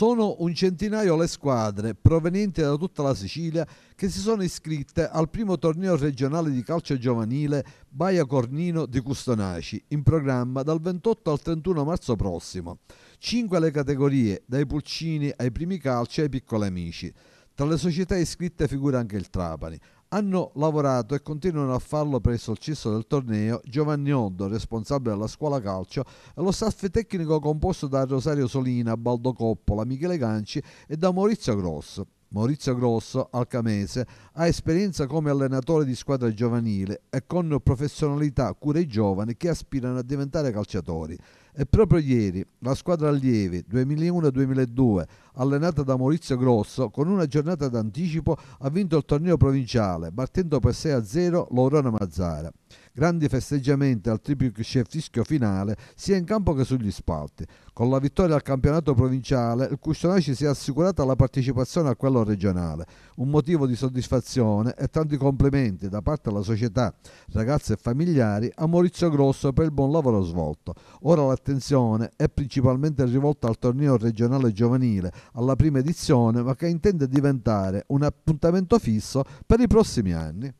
Sono un centinaio le squadre provenienti da tutta la Sicilia che si sono iscritte al primo torneo regionale di calcio giovanile Baia Cornino di Custonaci, in programma dal 28 al 31 marzo prossimo. Cinque le categorie, dai pulcini ai primi calci ai piccoli amici. Tra le società iscritte figura anche il Trapani. Hanno lavorato e continuano a farlo per il successo del torneo Giovanni Oddo, responsabile della scuola calcio, e lo staff tecnico composto da Rosario Solina, Baldo Coppola, Michele Ganci e da Maurizio Grosso. Maurizio Grosso, alcamese, ha esperienza come allenatore di squadra giovanile e con professionalità cura i giovani che aspirano a diventare calciatori. E proprio ieri la squadra allievi 2001-2002, allenata da Maurizio Grosso, con una giornata d'anticipo ha vinto il torneo provinciale, battendo per 6-0 l'Aurora Mazzara. Grandi festeggiamenti al triplice fischio finale sia in campo che sugli spalti. Con la vittoria al campionato provinciale il Custonaci si è assicurata la partecipazione a quello regionale, un motivo di soddisfazione e tanti complimenti da parte della società, ragazze e familiari a Maurizio Grosso per il buon lavoro svolto. Ora l'attenzione è principalmente rivolta al torneo regionale giovanile, alla prima edizione, ma che intende diventare un appuntamento fisso per i prossimi anni.